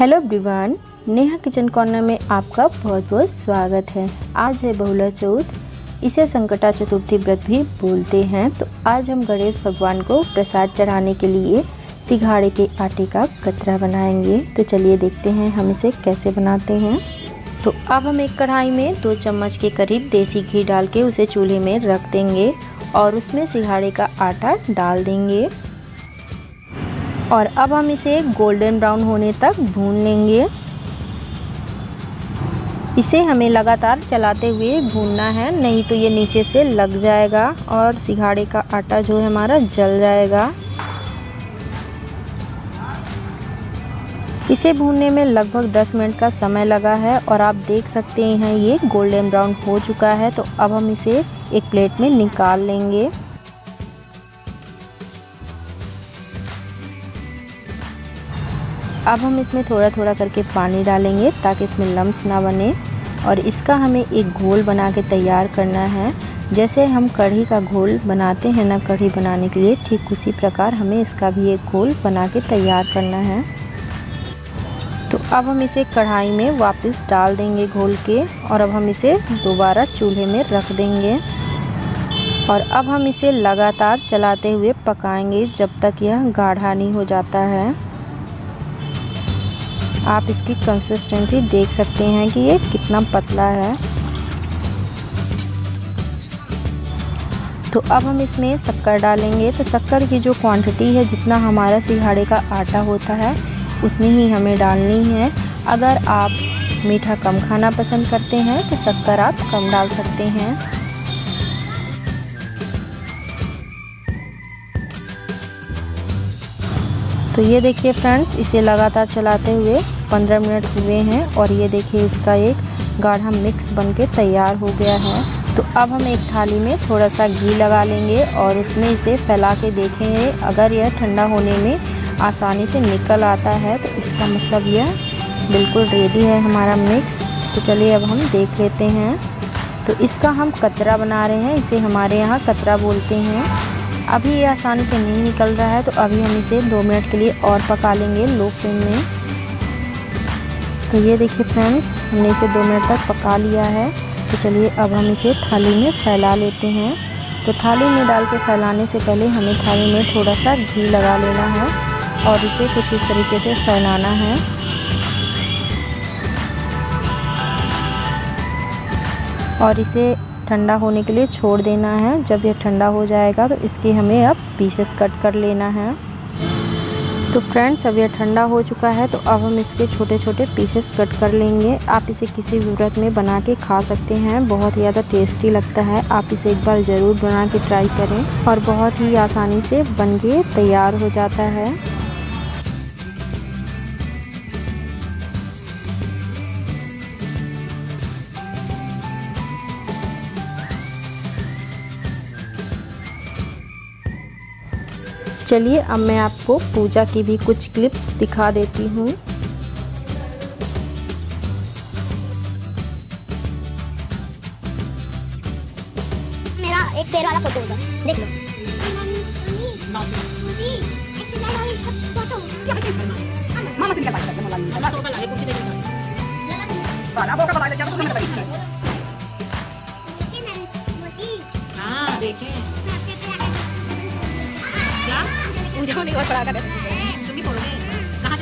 Hello everyone, Neha kitchen corner में आपका बहुत बहुत स्वागत है। आज है बहुला चौथ, इसे संकटा चतुर्थी व्रत भी बोलते हैं। तो आज हम गणेश भगवान को प्रसाद चढ़ाने के लिए सिघाड़े के आटे का कतरा बनाएँगे। तो चलिए देखते हैं हम इसे कैसे बनाते हैं। तो अब हम एक कढ़ाई में दो चम्मच के करीब देसी घी डाल के उसे चूल्हे में रख देंगे और उसमें सिघाड़े का आटा डाल देंगे। और अब हम इसे गोल्डन ब्राउन होने तक भून लेंगे। इसे हमें लगातार चलाते हुए भूनना है, नहीं तो ये नीचे से लग जाएगा और सिघाड़े का आटा जो है हमारा जल जाएगा। इसे भूनने में लगभग 10 मिनट का समय लगा है और आप देख सकते हैं ये गोल्डन ब्राउन हो चुका है तो अब हम इसे एक प्लेट में निकाल लेंगे। अब हम इसमें थोड़ा थोड़ा करके पानी डालेंगे ताकि इसमें लम्स ना बने। और इसका हमें एक घोल बना के तैयार करना है। जैसे हम कढ़ी का घोल बनाते हैं ना कढ़ी बनाने के लिए, ठीक उसी प्रकार हमें इसका भी एक घोल बना के तैयार करना है। तो अब हम इसे कढ़ाई में वापस डाल देंगे घोल के और अब हम इसे दोबारा चूल्हे में रख देंगे। और अब हम इसे लगातार चलाते हुए पकाएँगे जब तक यह गाढ़ा नहीं हो जाता है। आप इसकी कंसिस्टेंसी देख सकते हैं कि ये कितना पतला है। तो अब हम इसमें शक्कर डालेंगे। तो शक्कर की जो क्वांटिटी है, जितना हमारा सिंघाड़े का आटा होता है उतनी ही हमें डालनी है। अगर आप मीठा कम खाना पसंद करते हैं तो शक्कर आप कम डाल सकते हैं। तो ये देखिए फ्रेंड्स, इसे लगातार चलाते हुए 15 मिनट हुए हैं और ये देखिए इसका एक गाढ़ा मिक्स बन के तैयार हो गया है। तो अब हम एक थाली में थोड़ा सा घी लगा लेंगे और उसमें इसे फैला के देखेंगे। अगर यह ठंडा होने में आसानी से निकल आता है तो इसका मतलब यह बिल्कुल रेडी है हमारा मिक्स तो चलिए अब हम देख लेते हैं। तो इसका हम कतरा बना रहे हैं। इसे हमारे यहाँ कतरा बोलते हैं। अभी ये आसानी से नहीं निकल रहा है तो अभी हम इसे दो मिनट के लिए और पका लेंगे लो फ्लेम में। तो ये देखिए फ्रेंड्स हमने इसे दो मिनट तक पका लिया है। तो चलिए, अब हम इसे थाली में फैला लेते हैं। तो थाली में डाल के फैलाने से पहले हमें थाली में थोड़ा सा घी लगा लेना है और इसे कुछ इस तरीके से फैलाना है। और इसे ठंडा होने के लिए छोड़ देना है। जब यह ठंडा हो जाएगा तो इसकी हमें अब पीसेस कट कर लेना है। तो फ्रेंड्स अब यह ठंडा हो चुका है तो अब हम इसके छोटे छोटे पीसेस कट कर लेंगे। आप इसे किसी भी व्रत में बना के खा सकते हैं, बहुत ही ज़्यादा टेस्टी लगता है। आप इसे एक बार ज़रूर बना के ट्राई करें और बहुत ही आसानी से बन के तैयार हो जाता है। चलिए अब मैं आपको पूजा की भी कुछ क्लिप्स दिखा देती हूँ मेरा एक पैर वाला फ़ोटो होगा देख लो मामा से निकल हाँ पूजा नहीं और पड़ा कर तुम भी फोड़ोगे कहाँ